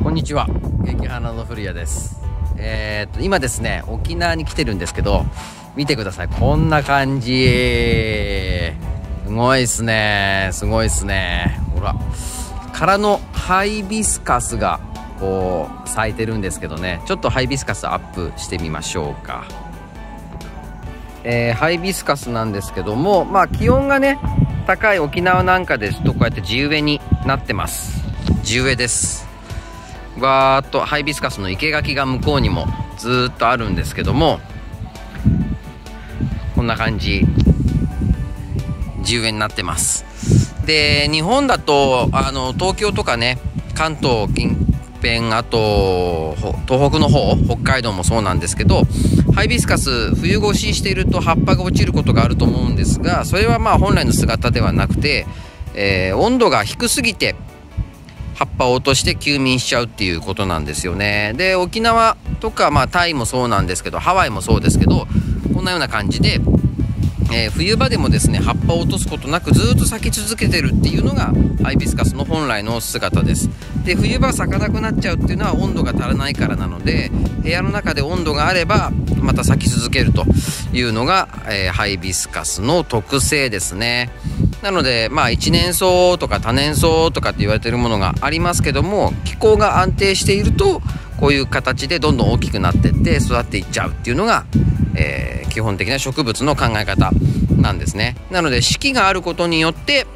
こんにちは。激花の古谷です。えー、っと今ですね沖縄に来てるんですけど見てください。こんな感じ。すごいっすね。すごいっすね。ほら。空のハイビスカスがこう咲いてるんですけどね。ちょっとハイビスカスアップしてみましょうか。えー、ハイビスカスなんですけどもまあ気温がね高い沖縄なんかですとこうやって地植えになってます。地植えです。わーっとハイビスカスの生垣が向こうにもずっとあるんですけどもこんな感じ。地植えになってます。で日本だとあの東京とかね関東近辺あと東北の方北海道もそうなんですけどハイビスカス冬越ししていると葉っぱが落ちることがあると思うんですがそれはまあ本来の姿ではなくて、えー、温度が低すぎて葉っぱを落として休眠しちゃうっていうことなんですよね。で沖縄とかまあタイもそうなんですけどハワイもそうですけどこんなような感じで、えー、冬場でもですね葉っぱを落とすことなくずっと咲き続けてるっていうのがハイビスカスの本来の姿です。で冬場咲かなくなっちゃうっていうのは温度が足らないからなので部屋の中で温度があればまた咲き続けるというのが、えー、ハイビスカスの特性ですね。なのでまあ一年草とか多年草とかって言われてるものがありますけども気候が安定しているとこういう形でどんどん大きくなってって育っていっちゃうっていうのが、えー、基本的な植物の考え方なんですねなので四季があることによって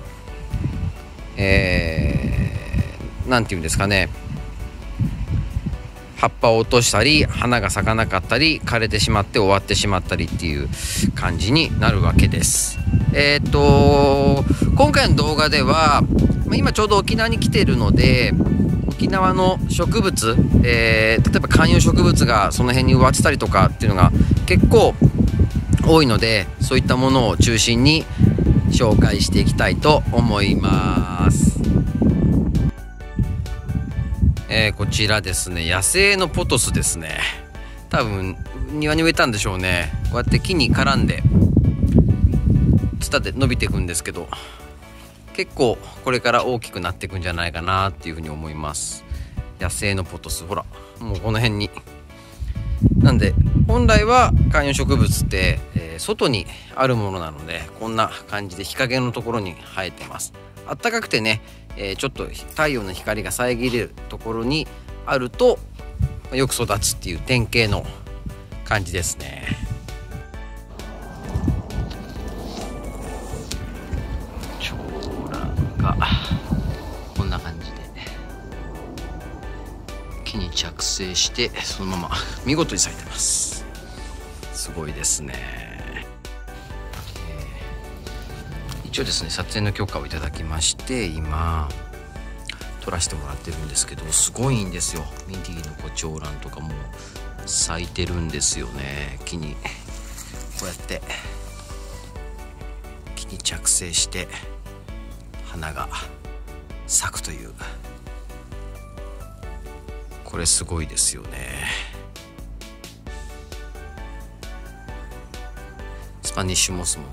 えー、て言うんですかね葉っぱを落としたり花が咲かなかったり枯れてしまって終わってしまったりっていう感じになるわけです。えー、っと今回の動画では今ちょうど沖縄に来てるので沖縄の植物、えー、例えば観葉植物がその辺に植わってたりとかっていうのが結構多いのでそういったものを中心に紹介していきたいと思います。えー、こちらですね。野生のポトスですね。多分庭に植えたんでしょうね。こうやって木に絡んでツタで伸びていくんですけど結構これから大きくなっていくんじゃないかなっていうふうに思います。野生のポトスほらもうこの辺に。なんで本来は観葉植物って、えー、外にあるものなのでこんな感じで日陰のところに生えてます。あったかくてね、えー、ちょっと太陽の光が遮れるところにあるとよく育つっていう典型の感じですね。蘭がこんな感じで木に着生してそのまま。見事に咲いてます。すごいですね。一応ですね撮影の許可をいただきまして今撮らせてもらってるんですけどすごいんですよ。ミディのコチョウランとかも咲いてるんですよね。木にこうやって木に着生して花が咲くという。これすごいですよね。スパニッシュモスもこ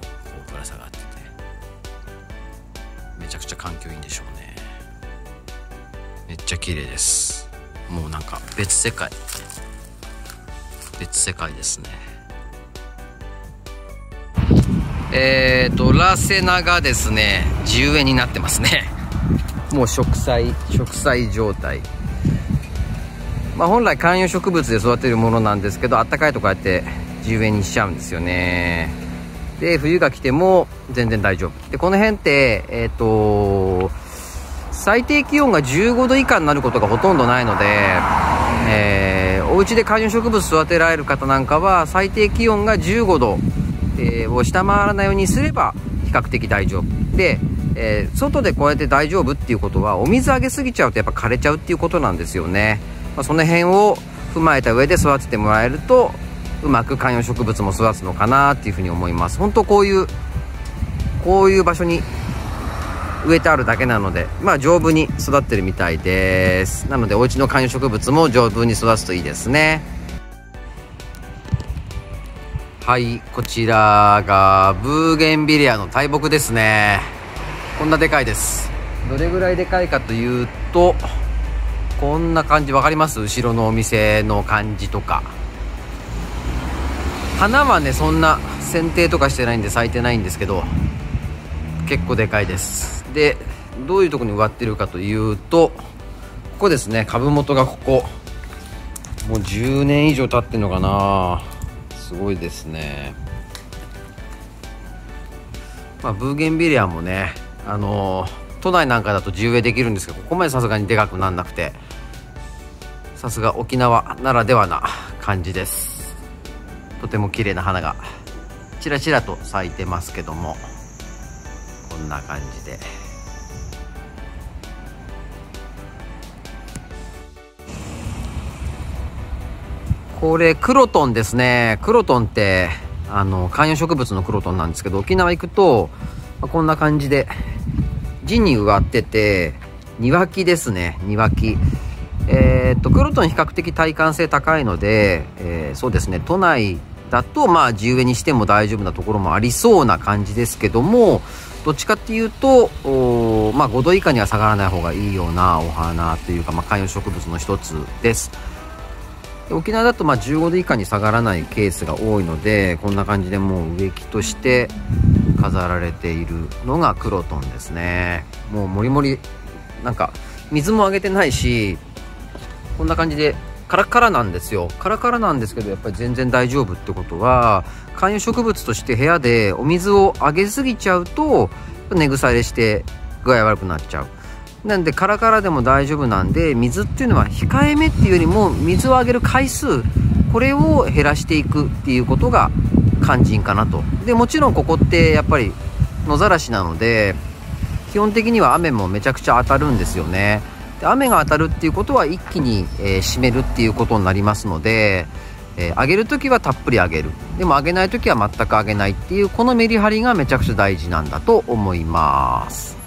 うぶら下がってめちゃくちゃ環境いいんでしょうね。めっちゃ綺麗です。もうなんか別世界。別世界ですね。えーとラセナがですね10円になってますね。もう植栽植栽状態。まあ本来観葉植物で育てるものなんですけどあったかいとこうやって10円にしちゃうんですよね。で冬が来ても全然大丈夫。でこの辺ってえっ、ー、と最低気温が15度以下になることがほとんどないので、えー、お家で観葉植物育てられる方なんかは最低気温が15度、えー、を下回らないようにすれば比較的大丈夫。で、えー、外でこうやって大丈夫っていうことはお水あげすぎちゃうとやっぱ枯れちゃうっていうことなんですよね、まあ、その辺を踏まえた上で育ててもらえるとうまく観葉植物も育つのかなっていうふうに思います。本当こういうこういう場所に植えてあるだけなのでまあ丈夫に育ってるみたいです。なのでお家の観葉植物も丈夫に育つといいですね。はいこちらがブーゲンビリアの大木ですね。こんなでかいです。どれぐらいでかいかというとこんな感じ分かります？後ろのお店の感じとか。花はねそんな剪定とかしてないんで咲いてないんですけど結構でかいです。でどういうとこに植わってるかというとここですね。株元がここ。もう10年以上経ってんのかな。すごいですね。まあブーゲンビリアもねあの都内なんかだと地植えできるんですけどここまでさすがにでかくなんなくてさすが沖縄ならではな感じです。とても綺麗な花がちらちらと咲いてますけどもこんな感じで。これクロトンですね。クロトンってあの観葉植物のクロトンなんですけど沖縄行くと、ま、こんな感じで地に植わってて庭木ですね。庭木。えー、っとクロトン比較的耐寒性高いので、えー、そうですね。都内だとまあ地植えにしても大丈夫なところもありそうな感じですけどもどっちかっていうとまあ、5度以下には下がらない方がいいようなお花というか、まあ、観葉植物の一つです。沖縄だとまあ15度以下に下がらないケースが多いのでこんな感じでもう植木として飾られているのがクロトンですね。もうもりもりなんか水もあげてないしこんな感じでカラカラなんですよ。カラカラなんですけどやっぱり全然大丈夫ってことは観葉植物として部屋でお水をあげすぎちゃうと根腐れして具合悪くなっちゃう。なんでカラカラでも大丈夫なんで水っていうのは控えめっていうよりも水をあげる回数これを減らしていくっていうことが肝心かなと。でもちろんここってやっぱり野ざらしなので基本的には雨もめちゃくちゃ当たるんですよね。で雨が当たるっていうことは一気に、えー、湿めるっていうことになりますので、えー、げる時はたっぷり上げる。でも上げない時は全く上げないっていうこのメリハリがめちゃくちゃ大事なんだと思います。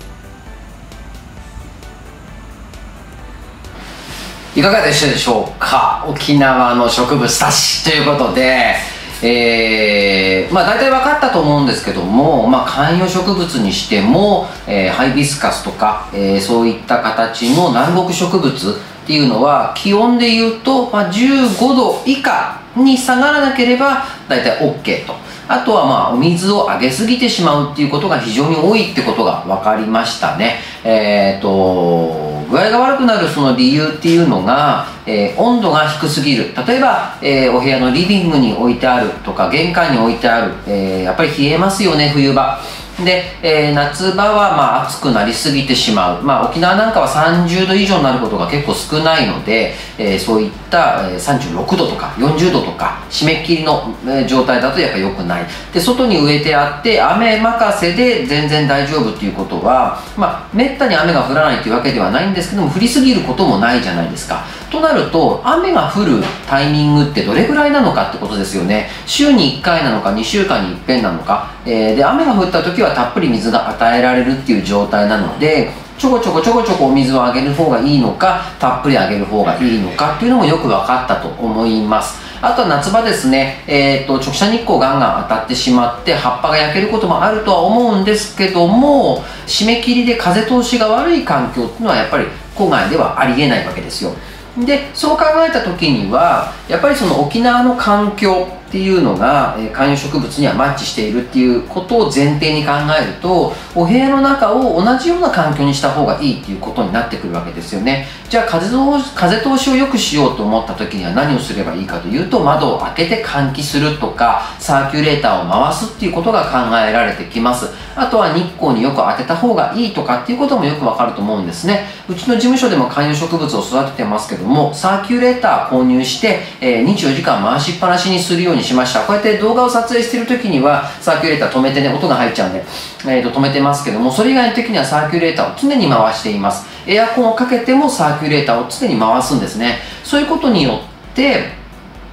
いかがでしたでしょうか？沖縄の植物たちということで、えー、まあ大体分かったと思うんですけども、まあ、観葉植物にしても、えー、ハイビスカスとか、えー、そういった形の南国植物っていうのは気温で言うと、まあ、15度以下に下がらなければ大体 OK と。あとはまあお水をあげすぎてしまうっていうことが非常に多いってことが分かりましたね。えっ、ー、と具合が悪くなるその理由っていうのが、えー、温度が低すぎる。例えば、えー、お部屋のリビングに置いてあるとか玄関に置いてある、えー、やっぱり冷えますよね冬場。で、え、夏場はまあ暑くなりすぎてしまう、まあ、沖縄なんかは30度以上になることが結構少ないので、え、そういった、え、36度とか40度とか締め切りの、状態だとやっぱ良くない。で外に植えてあって雨任せで全然大丈夫っていうことはまあめったに雨が降らないというわけではないんですけども降りすぎることもないじゃないですか。となると雨が降るタイミングってどれぐらいなのかってことですよね。週に1回なのか2週間に1遍なのか、えー、で雨が降った時はたっぷり水が与えられるっていう状態なのでちょこちょこちょこちょこお水をあげる方がいいのかたっぷりあげる方がいいのかっていうのもよく分かったと思います。あとは夏場ですね、えーと、直射日光ガンガン当たってしまって葉っぱが焼けることもあるとは思うんですけども締め切りで風通しが悪い環境っていうのはやっぱり郊外ではありえないわけですよ。でそう考えた時にはやっぱりその沖縄の環境っていうのが、え観葉植物にはマッチしているっていうことを前提に考えるとお部屋の中を同じような環境にした方がいいっていうことになってくるわけですよね。じゃあ風風通しを良くしようと思った時には何をすればいいかというと窓を開けて換気するとかサーキュレーターを回すっていうことが考えられてきます。あとは日光によく当てた方がいいとかっていうこともよくわかると思うんですね。うちの事務所でも観葉植物を育ててますけどもサーキュレーター購入して、え、24時間回しっぱなしにするようにしました。こうやって動画を撮影してる時にはサーキュレーター止めてね音が入っちゃうんで、えー、と止めてますけどもそれ以外の時にはサーキュレーターを常に回しています。エアコンをかけてもサーキュレーターを常に回すんですね。そういうことによって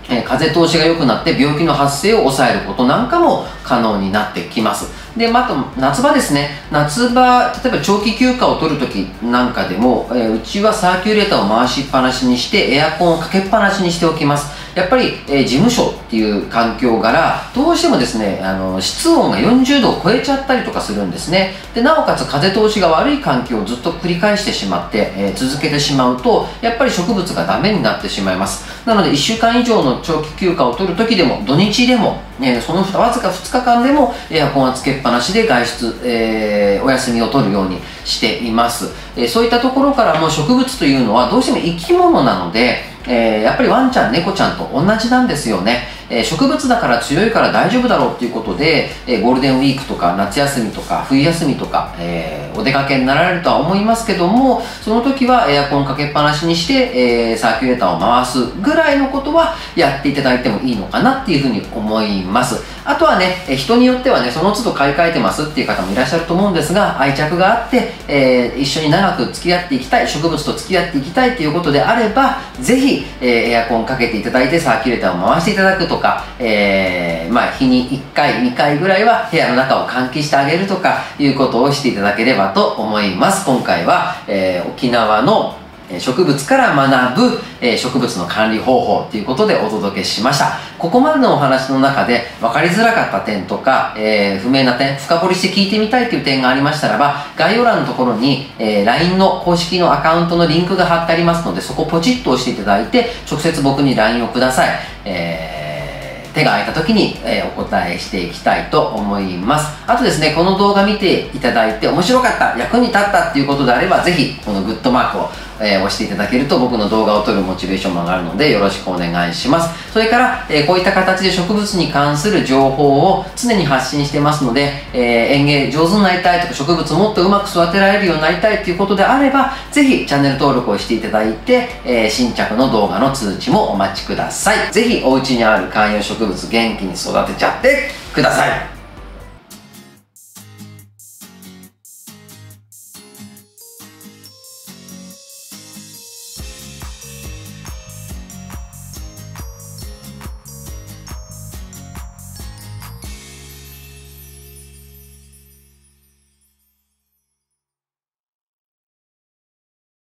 え風通しが良くなって病気の発生を抑えることなんかも可能になってきます。でまた夏場ですね。夏場例えば長期休暇を取るときなんかでも、え、うちはサーキュレーターを回しっぱなしにしてエアコンをかけっぱなしにしておきます。やっぱり、えー、事務所っていう環境柄どうしてもですねあの室温が40度を超えちゃったりとかするんですね。でなおかつ風通しが悪い環境をずっと繰り返してしまって、えー、続けてしまうとやっぱり植物がダメになってしまいます。なので1週間以上の長期休暇を取る時でも土日でも、ね、そのわずか2日間でもエアコンはつけっぱなしで外出、えー、お休みを取るようにしています、え、そういったところからも植物というのはどうしても生き物なので、えー、やっぱりワンちゃん猫ちゃんと同じなんですよね。えー、植物だから強いから大丈夫だろうっていうことで、えー、ゴールデンウィークとか夏休みとか冬休みとか、え、お出かけになられるとは思いますけどもその時はエアコンかけっぱなしにして、えサーキュレーターを回すぐらいのことはやっていただいてもいいのかなっていうふうに思います。あとはね、人によってはねその都度買い替えてますっていう方もいらっしゃると思うんですが愛着があって、え一緒に長く付き合っていきたい植物と付き合っていきたいということであればぜひ、えエアコンかけていただいてサーキュレーターを回していただくとか、えー、まあ、日に1回、2回ぐらいは部屋の中を換気してあげるとかいうことをしていただければと思います。今回は、え、沖縄の植物から学ぶ、え植物の管理方法ということでお届けしました。ここまでのお話の中で分かりづらかった点とか、えー、不明な点深掘りして聞いてみたいという点がありましたらば概要欄のところに、えー、LINE の公式のアカウントのリンクが貼ってありますのでそこをポチッと押していただいて直接僕に LINE をください、えー手が空いた時に、え、お答えしていきたいと思います。あとですねこの動画見ていただいて面白かった役に立ったっていうことであればぜひこのグッドマークをえ、押していただけると僕の動画を撮るモチベーションも上がるのでよろしくお願いします。それから、え、こういった形で植物に関する情報を常に発信してますので、え、園芸上手になりたいとか植物もっとうまく育てられるようになりたいということであればぜひチャンネル登録をしていただいて、え新着の動画の通知もお待ちください。ぜひお家にある観葉植物元気に育てちゃってください。